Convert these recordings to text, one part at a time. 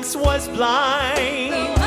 once was blind,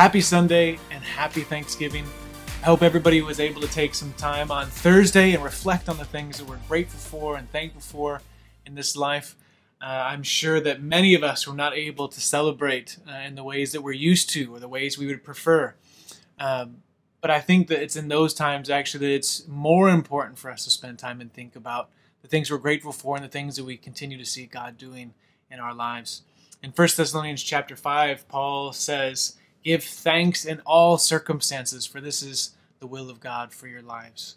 Happy Sunday and happy Thanksgiving. I hope everybody was able to take some time on Thursday and reflect on the things that we're grateful for and thankful for in this life. Uh, I'm sure that many of us were not able to celebrate uh, in the ways that we're used to or the ways we would prefer. Um, but I think that it's in those times actually that it's more important for us to spend time and think about the things we're grateful for and the things that we continue to see God doing in our lives. In 1 Thessalonians chapter 5, Paul says, Give thanks in all circumstances, for this is the will of God for your lives.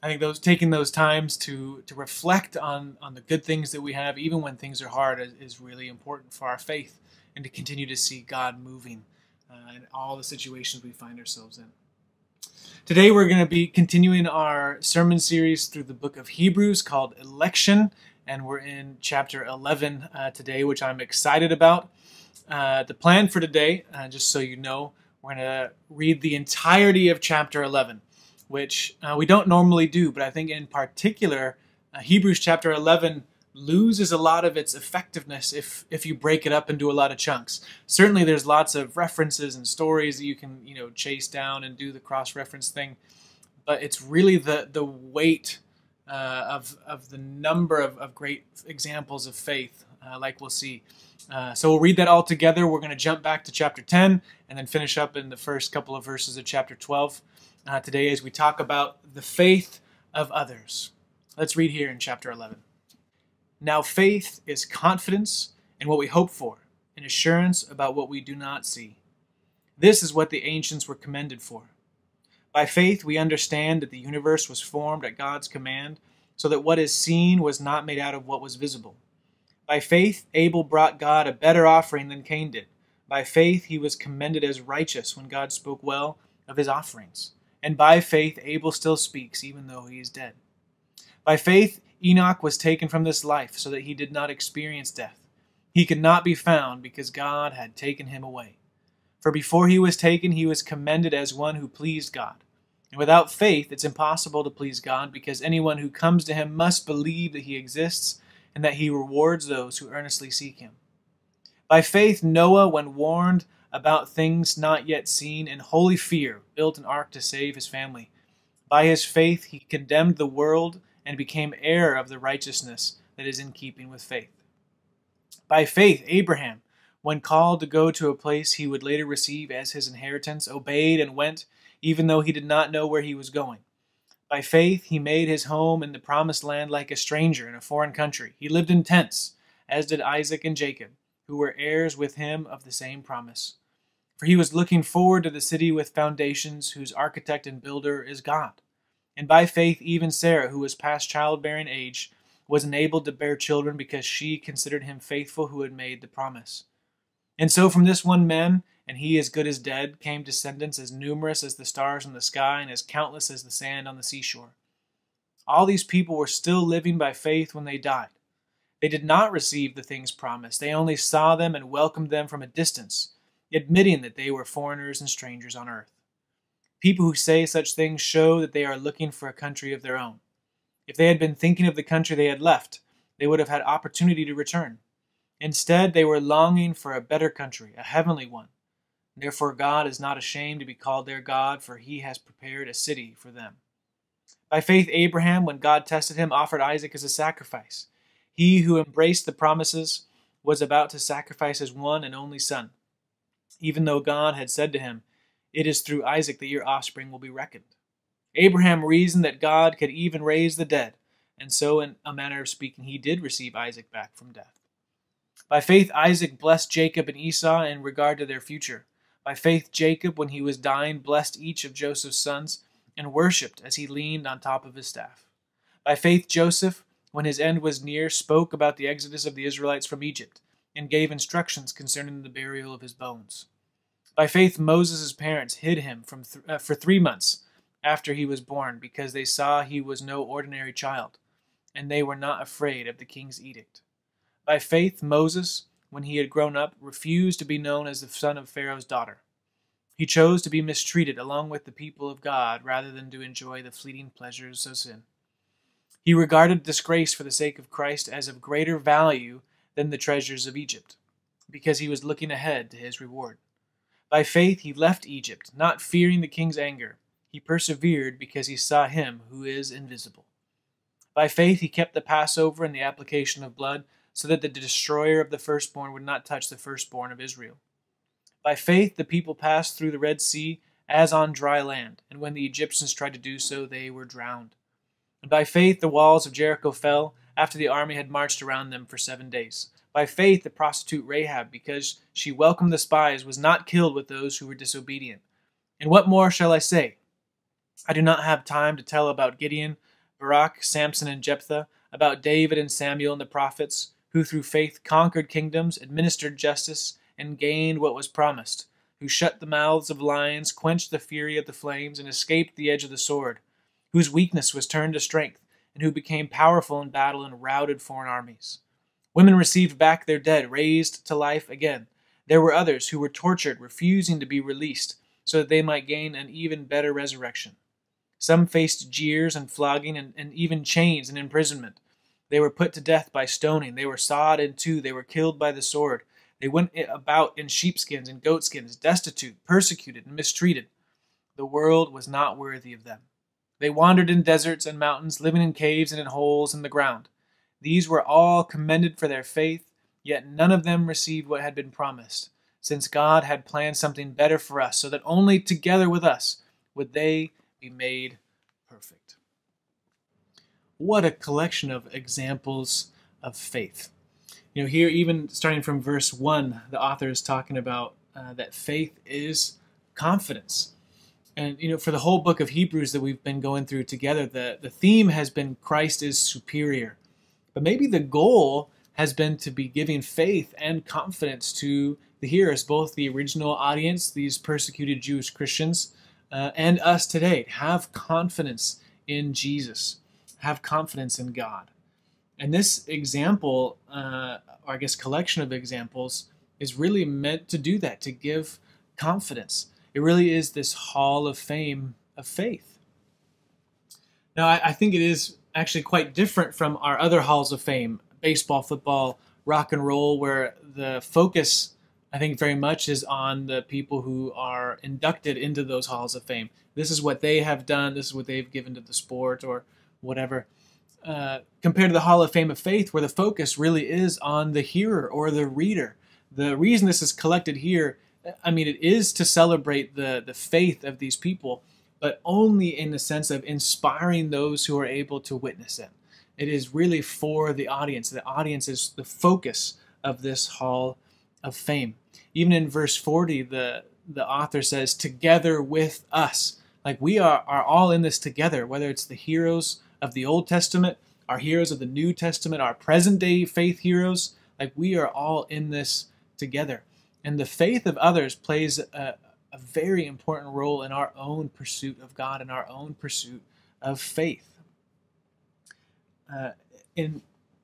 I think those taking those times to to reflect on on the good things that we have, even when things are hard, is, is really important for our faith and to continue to see God moving uh, in all the situations we find ourselves in. Today, we're going to be continuing our sermon series through the book of Hebrews called Election, and we're in chapter 11 uh, today, which I'm excited about. Uh, the plan for today, uh, just so you know, we're going to read the entirety of chapter 11, which uh, we don't normally do, but I think in particular, uh, Hebrews chapter 11 loses a lot of its effectiveness if if you break it up into a lot of chunks. Certainly, there's lots of references and stories that you can you know chase down and do the cross reference thing, but it's really the the weight uh, of of the number of, of great examples of faith, like we'll see. Uh, so we'll read that all together. We're going to jump back to chapter 10 and then finish up in the first couple of verses of chapter 12 uh, today as we talk about the faith of others. Let's read here in chapter 11. Now, faith is confidence in what we hope for, and assurance about what we do not see. This is what the ancients were commended for. By faith, we understand that the universe was formed at God's command, so that what is seen was not made out of what was visible. By faith, Abel brought God a better offering than Cain did. By faith, he was commended as righteous when God spoke well of his offerings. And by faith, Abel still speaks, even though he is dead. By faith, Enoch was taken from this life so that he did not experience death. He could not be found because God had taken him away. For before he was taken, he was commended as one who pleased God. And without faith, it's impossible to please God because anyone who comes to him must believe that he exists and that he rewards those who earnestly seek him. By faith, Noah, when warned about things not yet seen, in holy fear, built an ark to save his family. By his faith, he condemned the world and became heir of the righteousness that is in keeping with faith. By faith, Abraham, when called to go to a place he would later receive as his inheritance, obeyed and went, even though he did not know where he was going. By faith, he made his home in the promised land like a stranger in a foreign country. He lived in tents, as did Isaac and Jacob, who were heirs with him of the same promise. For he was looking forward to the city with foundations, whose architect and builder is God. And by faith, even Sarah, who was past childbearing age, was enabled to bear children because she considered him faithful who had made the promise. And so from this one man, and he as good as dead, came descendants as numerous as the stars in the sky and as countless as the sand on the seashore. All these people were still living by faith when they died. They did not receive the things promised, they only saw them and welcomed them from a distance, admitting that they were foreigners and strangers on earth. People who say such things show that they are looking for a country of their own. If they had been thinking of the country they had left, they would have had opportunity to return. Instead, they were longing for a better country, a heavenly one. Therefore, God is not ashamed to be called their God, for he has prepared a city for them. By faith, Abraham, when God tested him, offered Isaac as a sacrifice. He who embraced the promises was about to sacrifice his one and only son, even though God had said to him, it is through Isaac that your offspring will be reckoned. Abraham reasoned that God could even raise the dead, and so, in a manner of speaking, he did receive Isaac back from death. By faith, Isaac blessed Jacob and Esau in regard to their future. By faith, Jacob, when he was dying, blessed each of Joseph's sons and worshipped as he leaned on top of his staff. By faith, Joseph, when his end was near, spoke about the exodus of the Israelites from Egypt and gave instructions concerning the burial of his bones. By faith, Moses' parents hid him from th- uh, for three months after he was born because they saw he was no ordinary child, and they were not afraid of the king's edict. By faith, Moses, when he had grown up, refused to be known as the son of Pharaoh's daughter. He chose to be mistreated along with the people of God rather than to enjoy the fleeting pleasures of sin. He regarded disgrace for the sake of Christ as of greater value than the treasures of Egypt, because he was looking ahead to his reward. By faith he left Egypt, not fearing the king's anger. He persevered because he saw him who is invisible. By faith he kept the Passover and the application of blood, so that the destroyer of the firstborn would not touch the firstborn of Israel. By faith the people passed through the Red Sea as on dry land, and when the Egyptians tried to do so, they were drowned. And by faith the walls of Jericho fell after the army had marched around them for seven days. By faith, the prostitute Rahab, because she welcomed the spies, was not killed with those who were disobedient. And what more shall I say? I do not have time to tell about Gideon, Barak, Samson, and Jephthah, about David and Samuel and the prophets, who through faith conquered kingdoms, administered justice, and gained what was promised, who shut the mouths of lions, quenched the fury of the flames, and escaped the edge of the sword, whose weakness was turned to strength, and who became powerful in battle and routed foreign armies. Women received back their dead, raised to life again. There were others who were tortured, refusing to be released, so that they might gain an even better resurrection. Some faced jeers and flogging and, and even chains and imprisonment. They were put to death by stoning. They were sawed in two. They were killed by the sword. They went about in sheepskins and goatskins, destitute, persecuted, and mistreated. The world was not worthy of them. They wandered in deserts and mountains, living in caves and in holes in the ground. These were all commended for their faith, yet none of them received what had been promised, since God had planned something better for us, so that only together with us would they be made perfect. What a collection of examples of faith. You know, here, even starting from verse 1, the author is talking about uh, that faith is confidence. And, you know, for the whole book of Hebrews that we've been going through together, the, the theme has been Christ is superior. But maybe the goal has been to be giving faith and confidence to the hearers, both the original audience, these persecuted Jewish Christians, uh, and us today. Have confidence in Jesus, have confidence in God. And this example, uh, or I guess collection of examples, is really meant to do that, to give confidence. It really is this hall of fame of faith. Now, I, I think it is actually quite different from our other halls of fame baseball, football, rock and roll, where the focus, I think, very much is on the people who are inducted into those halls of fame. This is what they have done, this is what they've given to the sport, or whatever. Uh, compared to the Hall of Fame of Faith, where the focus really is on the hearer or the reader. The reason this is collected here, I mean, it is to celebrate the, the faith of these people, but only in the sense of inspiring those who are able to witness it. It is really for the audience. The audience is the focus of this Hall of Fame. Even in verse 40, the, the author says, together with us. Like we are, are all in this together, whether it's the heroes of the Old Testament, our heroes of the New Testament, our present day faith heroes. Like we are all in this together. And the faith of others plays a, a very important role in our own pursuit of God and our own pursuit of faith. Uh, in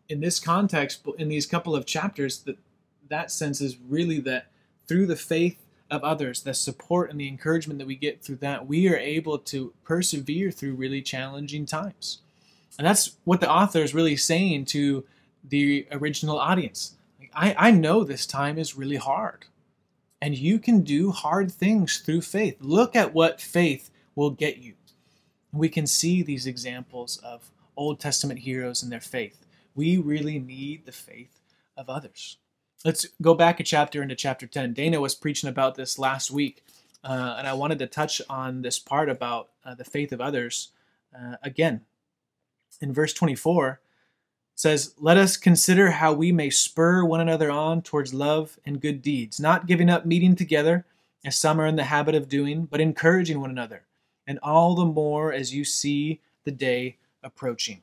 in this context, in these couple of chapters, that that sense is really that through the faith of others, the support and the encouragement that we get through that, we are able to persevere through really challenging times. And that's what the author is really saying to the original audience. Like, I, I know this time is really hard. And you can do hard things through faith. Look at what faith will get you. We can see these examples of Old Testament heroes and their faith. We really need the faith of others. Let's go back a chapter into chapter 10. Dana was preaching about this last week, uh, and I wanted to touch on this part about uh, the faith of others uh, again in verse 24 says, Let us consider how we may spur one another on towards love and good deeds, not giving up meeting together, as some are in the habit of doing, but encouraging one another, and all the more as you see the day approaching.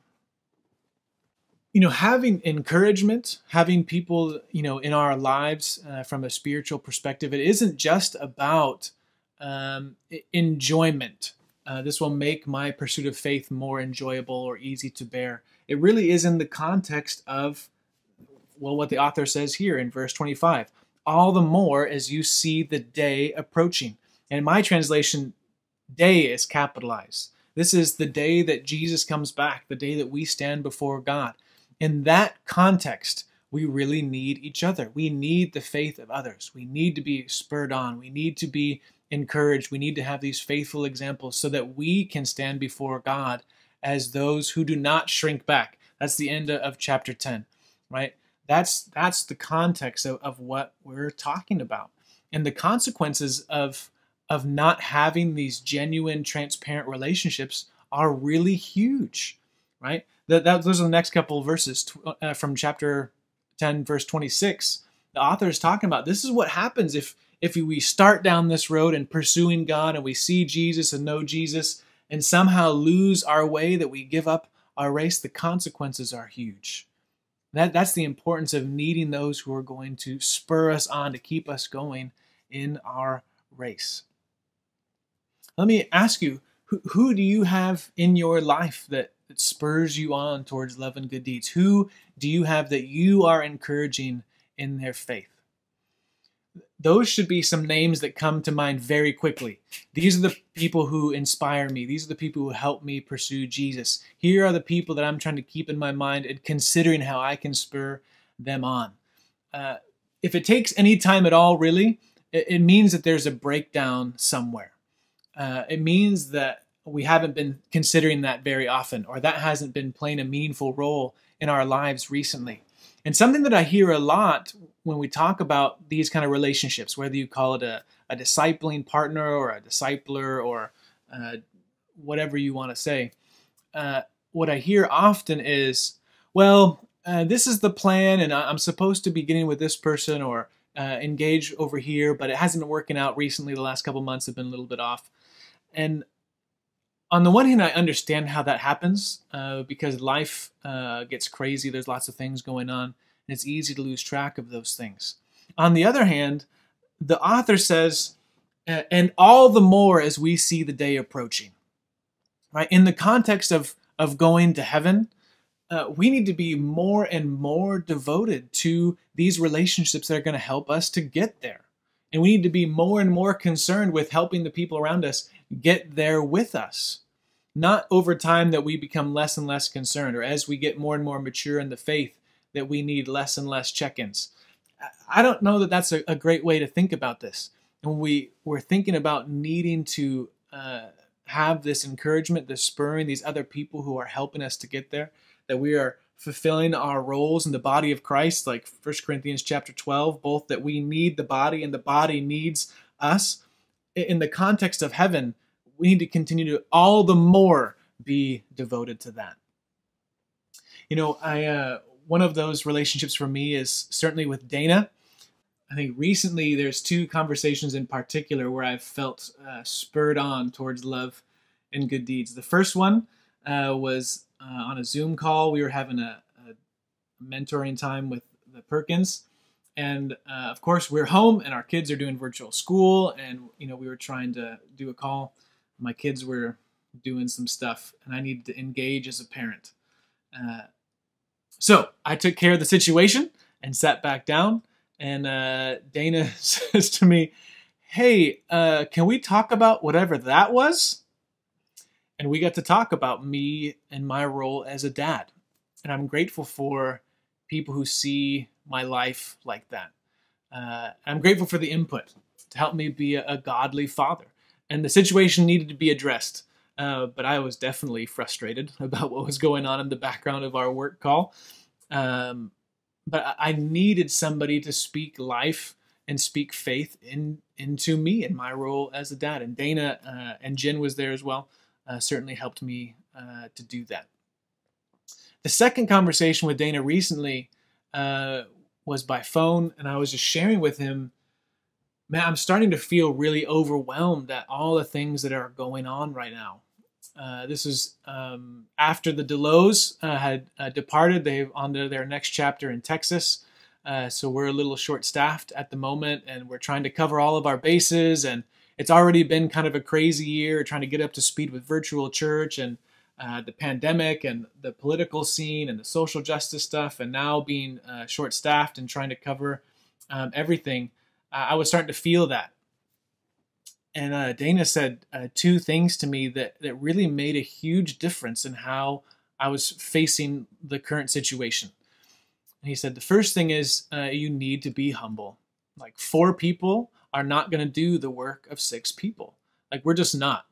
You know, having encouragement, having people, you know, in our lives uh, from a spiritual perspective, it isn't just about um, enjoyment uh, this will make my pursuit of faith more enjoyable or easy to bear. It really is in the context of, well, what the author says here in verse 25. All the more as you see the day approaching. And my translation, day is capitalized. This is the day that Jesus comes back, the day that we stand before God. In that context, we really need each other. We need the faith of others. We need to be spurred on. We need to be encouraged. We need to have these faithful examples so that we can stand before God as those who do not shrink back. That's the end of chapter 10, right? That's that's the context of, of what we're talking about. And the consequences of of not having these genuine, transparent relationships are really huge, right? That, that those are the next couple verses uh, from chapter 10, verse 26. The author is talking about this is what happens if if we start down this road and pursuing God and we see Jesus and know Jesus and somehow lose our way, that we give up our race, the consequences are huge. That, that's the importance of needing those who are going to spur us on to keep us going in our race. Let me ask you who, who do you have in your life that, that spurs you on towards love and good deeds? Who do you have that you are encouraging in their faith? Those should be some names that come to mind very quickly. These are the people who inspire me. These are the people who help me pursue Jesus. Here are the people that I'm trying to keep in my mind and considering how I can spur them on. Uh, if it takes any time at all, really, it, it means that there's a breakdown somewhere. Uh, it means that we haven't been considering that very often, or that hasn't been playing a meaningful role in our lives recently. And something that I hear a lot when we talk about these kind of relationships, whether you call it a, a discipling partner or a discipler or uh, whatever you want to say, uh, what I hear often is, well, uh, this is the plan, and I'm supposed to be getting with this person or uh, engage over here, but it hasn't been working out recently. The last couple months have been a little bit off. And on the one hand, I understand how that happens uh, because life uh, gets crazy. There's lots of things going on, and it's easy to lose track of those things. On the other hand, the author says, and all the more as we see the day approaching. Right? In the context of, of going to heaven, uh, we need to be more and more devoted to these relationships that are going to help us to get there. And we need to be more and more concerned with helping the people around us get there with us not over time that we become less and less concerned, or as we get more and more mature in the faith, that we need less and less check ins. I don't know that that's a, a, great way to think about this. And we, we're thinking about needing to uh, have this encouragement, this spurring, these other people who are helping us to get there, that we are fulfilling our roles in the body of Christ, like 1 Corinthians chapter 12, both that we need the body and the body needs us. In the context of heaven, we need to continue to all the more be devoted to that. You know, I uh, one of those relationships for me is certainly with Dana. I think recently there's two conversations in particular where I've felt uh, spurred on towards love and good deeds. The first one uh, was uh, on a Zoom call. We were having a, a mentoring time with the Perkins, and uh, of course we're home and our kids are doing virtual school, and you know we were trying to do a call my kids were doing some stuff and I needed to engage as a parent. Uh, so I took care of the situation and sat back down. And uh, Dana says to me, Hey, uh, can we talk about whatever that was? And we got to talk about me and my role as a dad. And I'm grateful for people who see my life like that. Uh, I'm grateful for the input to help me be a, a godly father and the situation needed to be addressed. Uh, but I was definitely frustrated about what was going on in the background of our work call. Um, but I needed somebody to speak life and speak faith in into me and my role as a dad. And Dana uh, and Jen was there as well. Uh, certainly helped me uh, to do that. The second conversation with Dana recently uh, was by phone, and I was just sharing with him man, I'm starting to feel really overwhelmed at all the things that are going on right now. Uh, this is um, after the Delos uh, had uh, departed. They've on to their next chapter in Texas. So we're a little short staffed at the moment, and we're trying to cover all of our bases. And it's already been kind of a crazy year trying to get up to speed with virtual church and uh, the pandemic and the political scene and the social justice stuff, and now being uh, short staffed and trying to cover um, everything uh, I was starting to feel that. And uh, Dana said uh, two things to me that, that really made a huge difference in how I was facing the current situation. And he said, the first thing is uh, you need to be humble. Like, four people are not going to do the work of six people. Like, we're just not.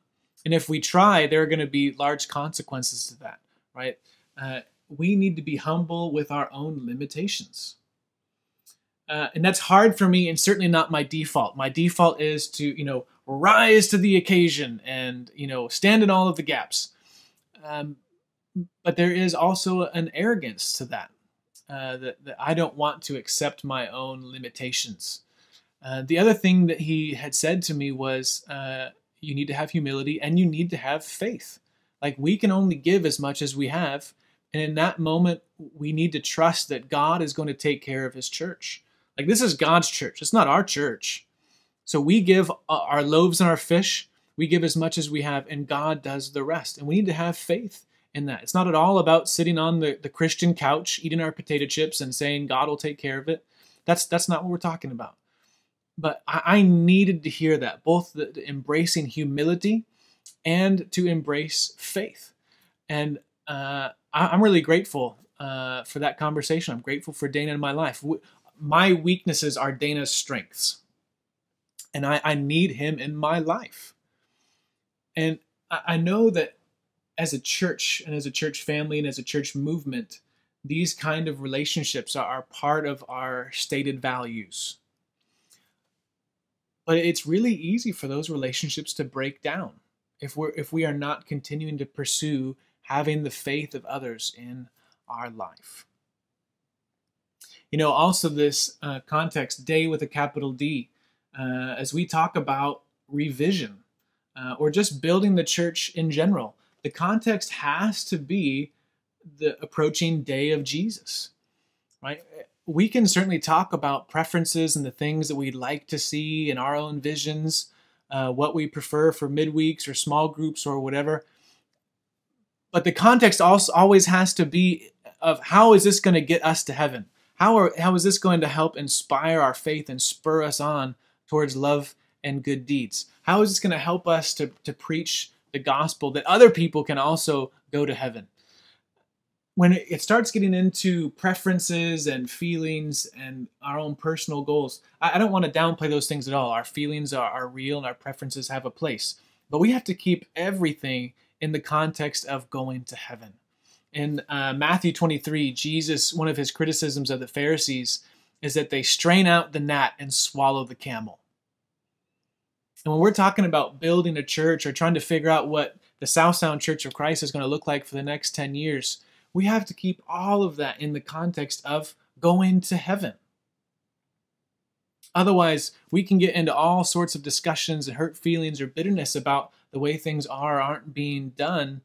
And if we try, there are going to be large consequences to that, right? Uh, we need to be humble with our own limitations. Uh, and that's hard for me and certainly not my default my default is to you know rise to the occasion and you know stand in all of the gaps um, but there is also an arrogance to that, uh, that that i don't want to accept my own limitations uh, the other thing that he had said to me was uh, you need to have humility and you need to have faith like we can only give as much as we have and in that moment we need to trust that god is going to take care of his church like this is God's church. It's not our church. So we give our loaves and our fish, we give as much as we have, and God does the rest. And we need to have faith in that. It's not at all about sitting on the, the Christian couch, eating our potato chips, and saying God will take care of it. That's that's not what we're talking about. But I, I needed to hear that, both the, the embracing humility and to embrace faith. And uh, I, I'm really grateful uh, for that conversation. I'm grateful for Dana in my life. My weaknesses are Dana's strengths, and I, I need him in my life. And I, I know that as a church and as a church family and as a church movement, these kind of relationships are, are part of our stated values. But it's really easy for those relationships to break down if we're if we are not continuing to pursue having the faith of others in our life. You know, also this uh, context, day with a capital D, uh, as we talk about revision uh, or just building the church in general, the context has to be the approaching day of Jesus, right? We can certainly talk about preferences and the things that we'd like to see in our own visions, uh, what we prefer for midweeks or small groups or whatever. But the context also always has to be of how is this going to get us to heaven? How, are, how is this going to help inspire our faith and spur us on towards love and good deeds? How is this going to help us to, to preach the gospel that other people can also go to heaven? When it starts getting into preferences and feelings and our own personal goals, I, don't want to downplay those things at all. Our feelings are, are real and our preferences have a place. But we have to keep everything in the context of going to heaven. In uh, Matthew 23, Jesus, one of his criticisms of the Pharisees is that they strain out the gnat and swallow the camel. And when we're talking about building a church or trying to figure out what the South Sound Church of Christ is going to look like for the next 10 years, we have to keep all of that in the context of going to heaven. Otherwise, we can get into all sorts of discussions and hurt feelings or bitterness about the way things are or aren't being done.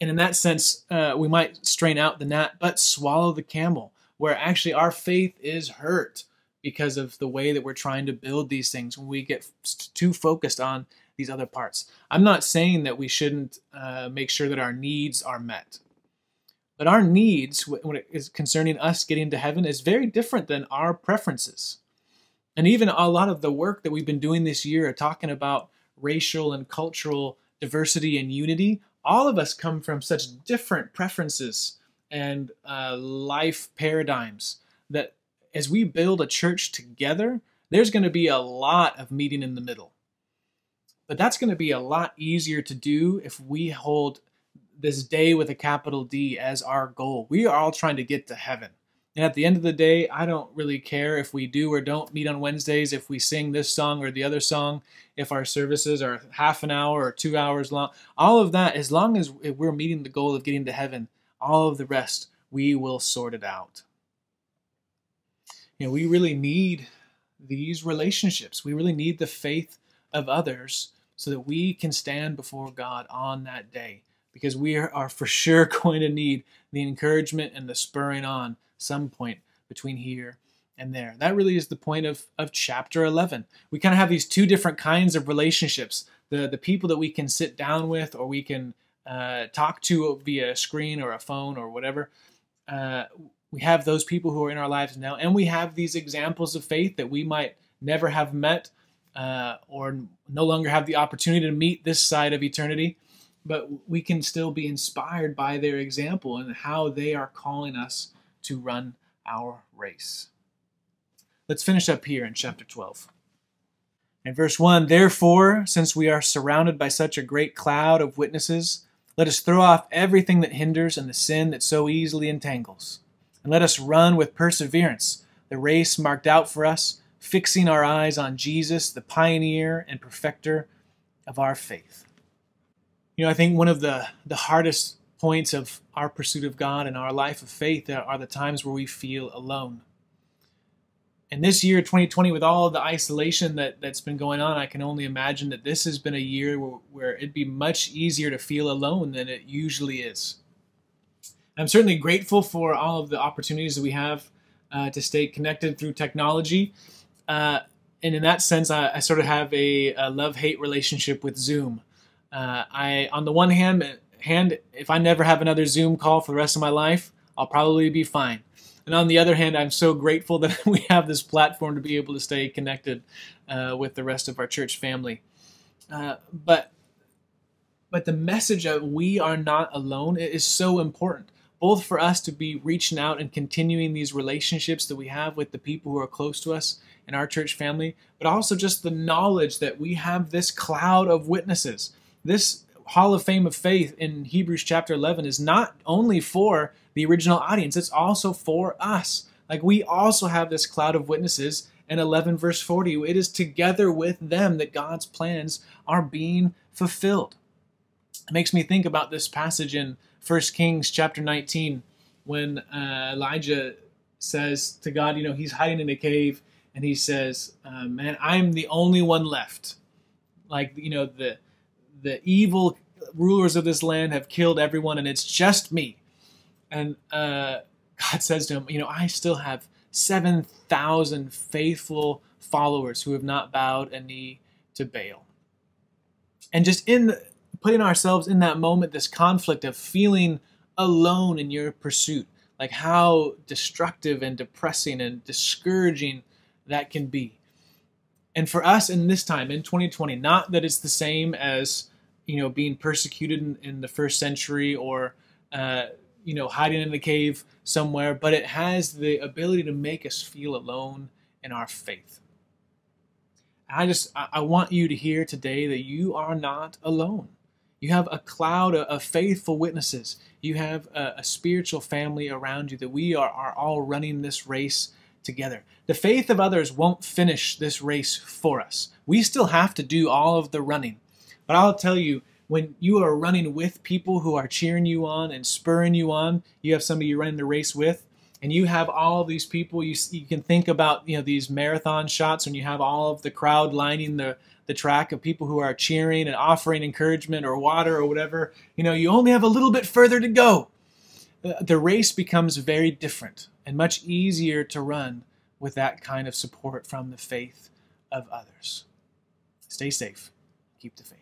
And in that sense, uh, we might strain out the gnat, but swallow the camel, where actually our faith is hurt because of the way that we're trying to build these things when we get too focused on these other parts. I'm not saying that we shouldn't uh, make sure that our needs are met. But our needs, when it is concerning us getting to heaven, is very different than our preferences. And even a lot of the work that we've been doing this year, talking about racial and cultural diversity and unity, all of us come from such different preferences and uh, life paradigms that as we build a church together, there's going to be a lot of meeting in the middle. But that's going to be a lot easier to do if we hold this day with a capital D as our goal. We are all trying to get to heaven. And at the end of the day, I don't really care if we do or don't meet on Wednesdays, if we sing this song or the other song, if our services are half an hour or two hours long. All of that, as long as we're meeting the goal of getting to heaven, all of the rest, we will sort it out. You know, we really need these relationships. We really need the faith of others so that we can stand before God on that day because we are, for sure going to need the encouragement and the spurring on some point between here and there. That really is the point of, of chapter 11. We kind of have these two different kinds of relationships the, the people that we can sit down with or we can uh, talk to via a screen or a phone or whatever. Uh, we have those people who are in our lives now, and we have these examples of faith that we might never have met uh, or no longer have the opportunity to meet this side of eternity, but we can still be inspired by their example and how they are calling us to run our race. Let's finish up here in chapter 12. In verse 1 Therefore, since we are surrounded by such a great cloud of witnesses, let us throw off everything that hinders and the sin that so easily entangles and let us run with perseverance the race marked out for us, fixing our eyes on Jesus, the pioneer and perfecter of our faith. You know, I think one of the, the hardest points of our pursuit of God and our life of faith are the times where we feel alone. And this year, 2020, with all the isolation that, that's been going on, I can only imagine that this has been a year where, where it'd be much easier to feel alone than it usually is. I'm certainly grateful for all of the opportunities that we have uh, to stay connected through technology. Uh, and in that sense, I, I sort of have a, a love hate relationship with Zoom. Uh, I, on the one hand, hand, if I never have another Zoom call for the rest of my life, I'll probably be fine. And on the other hand, I'm so grateful that we have this platform to be able to stay connected uh, with the rest of our church family. Uh, but but the message of we are not alone is so important, both for us to be reaching out and continuing these relationships that we have with the people who are close to us in our church family, but also just the knowledge that we have this cloud of witnesses. This Hall of Fame of Faith in Hebrews chapter 11 is not only for the original audience, it's also for us. Like we also have this cloud of witnesses in 11 verse 40. It is together with them that God's plans are being fulfilled. It makes me think about this passage in 1 Kings chapter 19 when uh, Elijah says to God, you know, he's hiding in a cave and he says, uh, "Man, I'm the only one left. Like, you know, the the evil rulers of this land have killed everyone, and it's just me." And uh, God says to him, "You know, I still have seven thousand faithful followers who have not bowed a knee to Baal." And just in the, putting ourselves in that moment, this conflict of feeling alone in your pursuit, like how destructive and depressing and discouraging that can be. And for us in this time, in 2020, not that it's the same as, you know, being persecuted in, in the first century or, uh, you know, hiding in the cave somewhere, but it has the ability to make us feel alone in our faith. And I just, I want you to hear today that you are not alone. You have a cloud of faithful witnesses. You have a, a spiritual family around you that we are, are all running this race together. The faith of others won't finish this race for us. We still have to do all of the running. But I'll tell you, when you are running with people who are cheering you on and spurring you on, you have somebody you're running the race with, and you have all these people. You, you can think about you know these marathon shots when you have all of the crowd lining the the track of people who are cheering and offering encouragement or water or whatever. You know, you only have a little bit further to go. Uh, the race becomes very different and much easier to run with that kind of support from the faith of others. Stay safe. Keep the faith.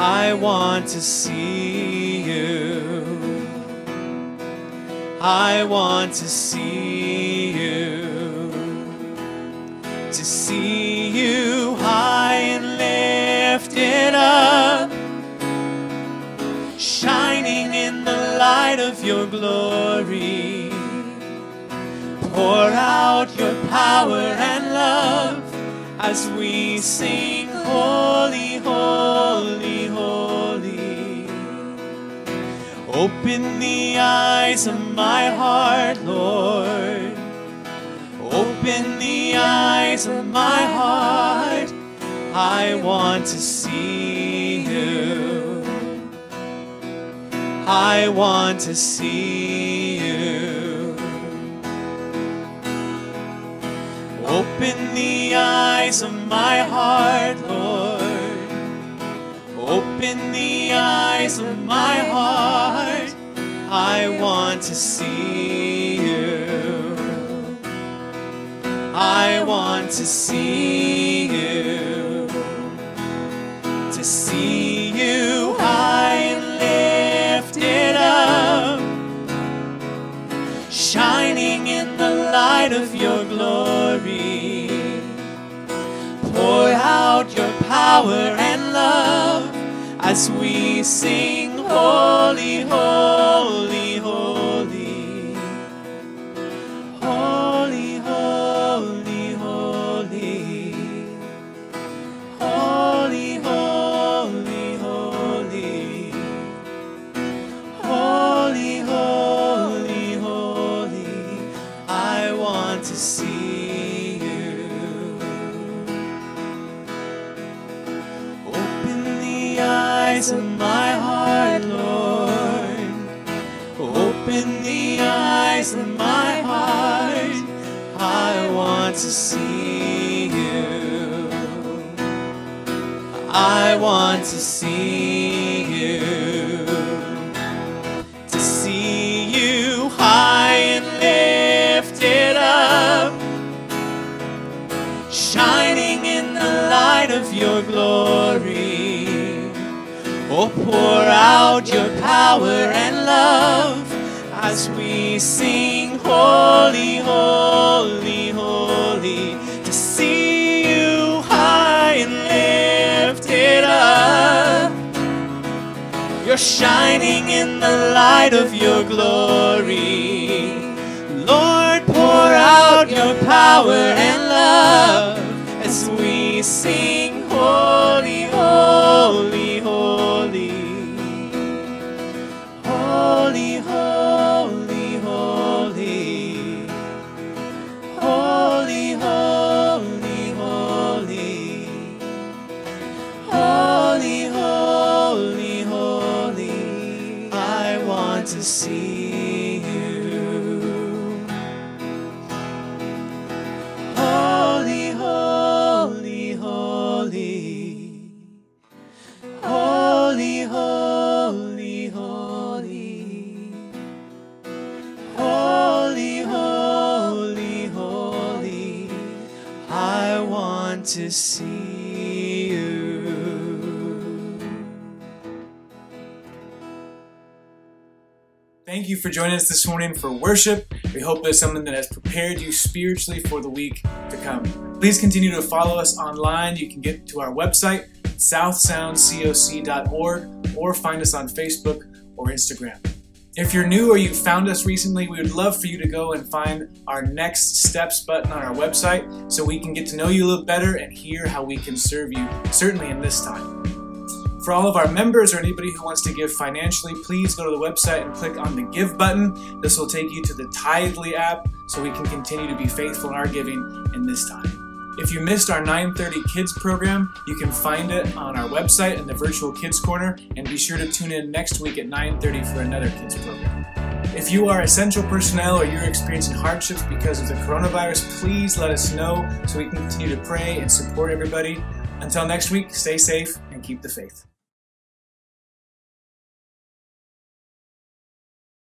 I want to see you. I want to see you. To see you high and lifted up, shining in the light of your glory. Pour out your power and love as we sing, Holy, Holy, Holy. Open the eyes of my heart, Lord. Open the eyes of my heart. I want to see you. I want to see Open the eyes of my heart, Lord. Open the eyes of my heart. I want to see you. I want to see you. To see you high and lifted up shining in the light of your glory. Power and love as we sing, Holy, Holy. Shining in the light of your glory. Lord, pour out your power and love as we sing, Holy, Holy. Thank you for joining us this morning for worship. We hope it's something that has prepared you spiritually for the week to come. Please continue to follow us online. You can get to our website, southsoundcoc.org, or find us on Facebook or Instagram. If you're new or you found us recently, we would love for you to go and find our next steps button on our website so we can get to know you a little better and hear how we can serve you, certainly in this time. For all of our members or anybody who wants to give financially, please go to the website and click on the Give button. This will take you to the Tithely app so we can continue to be faithful in our giving in this time. If you missed our 930 Kids program, you can find it on our website in the Virtual Kids Corner, and be sure to tune in next week at 930 for another Kids program. If you are essential personnel or you're experiencing hardships because of the coronavirus, please let us know so we can continue to pray and support everybody. Until next week, stay safe and keep the faith.